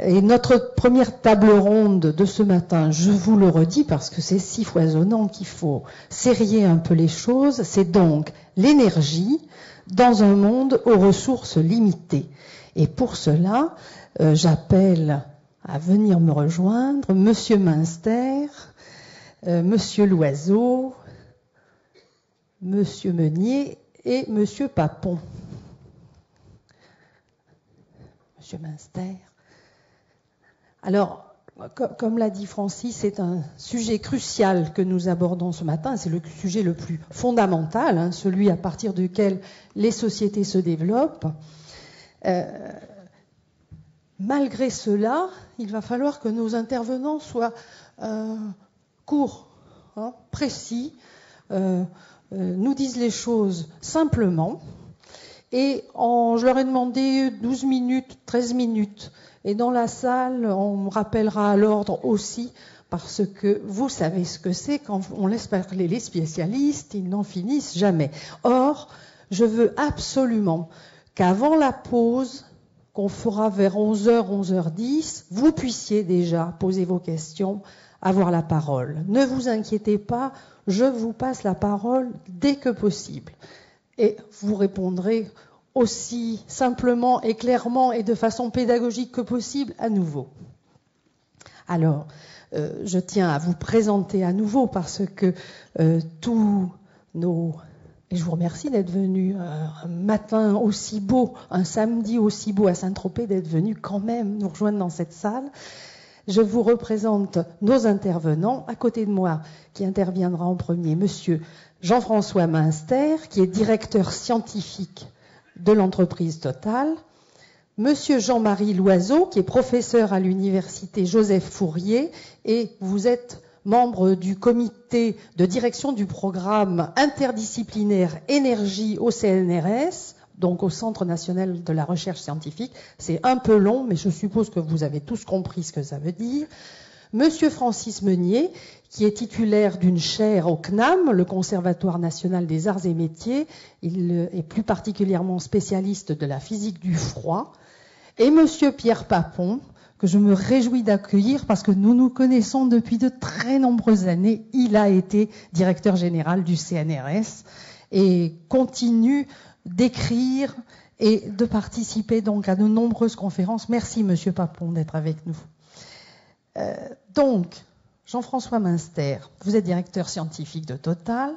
Et notre première table ronde de ce matin, je vous le redis parce que c'est si foisonnant qu'il faut serrer un peu les choses, c'est donc l'énergie dans un monde aux ressources limitées. Et pour cela, euh, j'appelle à venir me rejoindre Monsieur Münster, euh, Monsieur Loiseau, Monsieur Meunier et Monsieur Papon. Monsieur Münster. Alors, comme l'a dit Francis, c'est un sujet crucial que nous abordons ce matin. C'est le sujet le plus fondamental, hein, celui à partir duquel les sociétés se développent. Euh, malgré cela, il va falloir que nos intervenants soient euh, courts, hein, précis, euh, nous disent les choses simplement. Et je leur ai demandé 12 minutes, 13 minutes et dans la salle, on rappellera à l'ordre aussi, parce que vous savez ce que c'est, quand on laisse parler les spécialistes, ils n'en finissent jamais. Or, je veux absolument qu'avant la pause, qu'on fera vers 11h, 11h10, vous puissiez déjà poser vos questions, avoir la parole. Ne vous inquiétez pas, je vous passe la parole dès que possible. Et vous répondrez aussi simplement et clairement et de façon pédagogique que possible à nouveau. Alors, euh, je tiens à vous présenter à nouveau parce que euh, tous nos... Et je vous remercie d'être venu euh, un matin aussi beau, un samedi aussi beau à Saint-Tropez, d'être venu quand même nous rejoindre dans cette salle. Je vous représente nos intervenants. À côté de moi, qui interviendra en premier, monsieur Jean-François Münster, qui est directeur scientifique de l'entreprise Total, Monsieur Jean-Marie Loiseau, qui est professeur à l'université Joseph Fourier, et vous êtes membre du comité de direction du programme interdisciplinaire énergie au CNRS, donc au Centre national de la recherche scientifique. C'est un peu long, mais je suppose que vous avez tous compris ce que ça veut dire. Monsieur Francis Meunier, qui est titulaire d'une chaire au CNAM, le Conservatoire national des arts et métiers. Il est plus particulièrement spécialiste de la physique du froid. Et Monsieur Pierre Papon, que je me réjouis d'accueillir parce que nous nous connaissons depuis de très nombreuses années. Il a été directeur général du CNRS et continue d'écrire et de participer donc à de nombreuses conférences. Merci Monsieur Papon d'être avec nous. Euh, donc, Jean-François Münster, vous êtes directeur scientifique de Total.